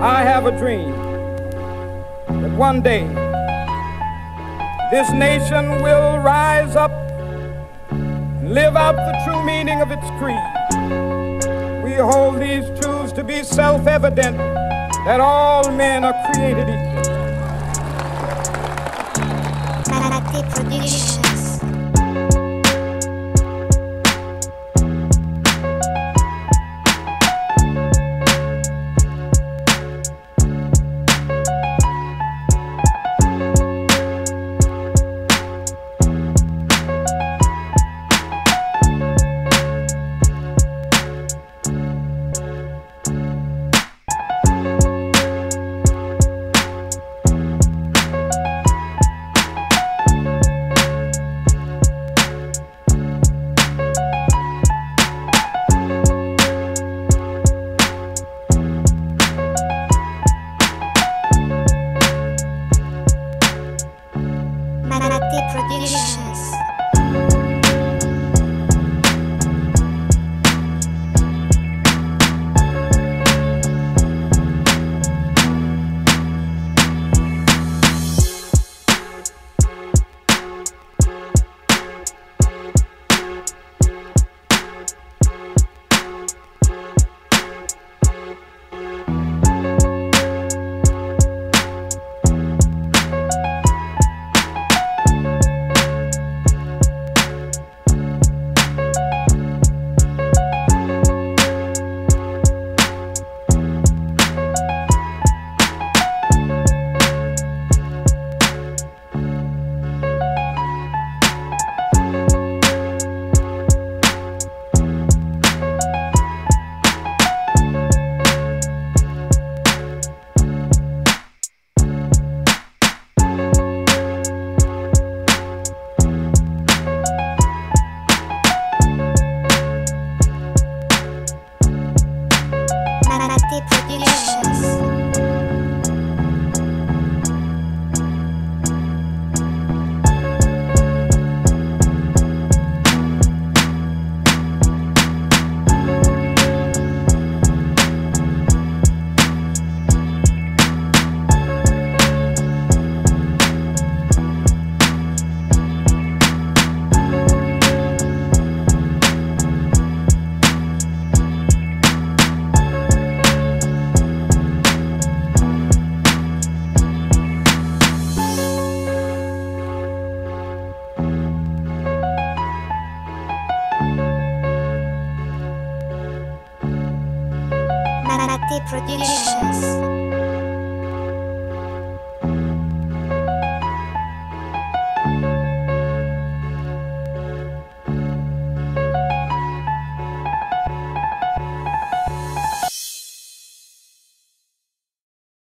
I have a dream that one day this nation will rise up and live out the true meaning of its creed. We hold these truths to be self evident that all men are created equal. Productions. Productions. Manati Productions.